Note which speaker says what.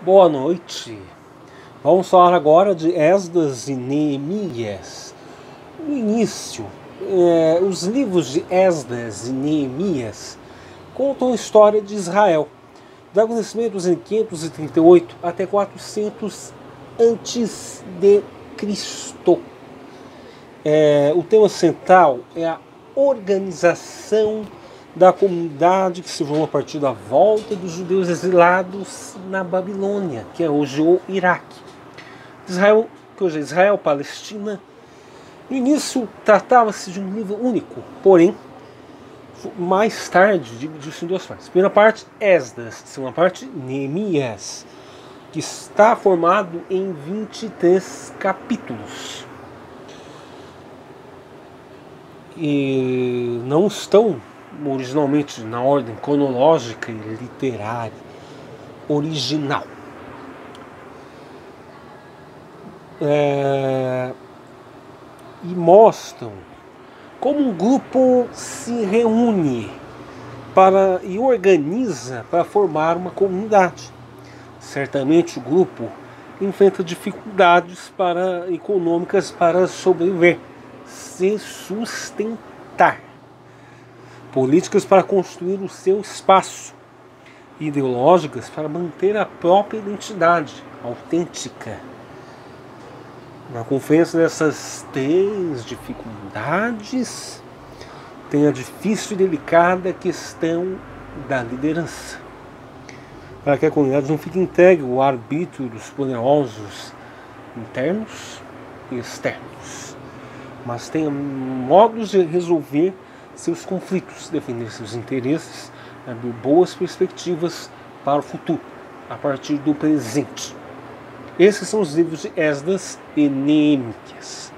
Speaker 1: Boa noite. Vamos falar agora de Esdras e Neemias. No início, eh, os livros de Esdras e Neemias contam a história de Israel, do acontecimentos em 538 até 400 antes de Cristo. Eh, o tema central é a organização da comunidade que se formou a partir da volta dos judeus exilados na Babilônia, que é hoje o Iraque. Israel, que hoje é Israel, Palestina. No início tratava-se de um livro único, porém, mais tarde dividiu-se em duas partes. Primeira parte, Esdras, segunda parte, Neemias, que está formado em 23 capítulos. E não estão originalmente na ordem cronológica e literária original. É, e mostram como um grupo se reúne para e organiza para formar uma comunidade. Certamente o grupo enfrenta dificuldades para econômicas para sobreviver, se sustentar políticas para construir o seu espaço, ideológicas para manter a própria identidade autêntica. Na conferência dessas três dificuldades, tem a difícil e delicada questão da liderança. Para que a comunidade não fique entregue ao arbítrio dos poderosos internos e externos, mas tenha modos de resolver seus conflitos, defender seus interesses, abrir boas perspectivas para o futuro, a partir do presente. Esses são os livros de Esdras e Neemias.